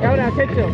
¿Qué habrás hecho?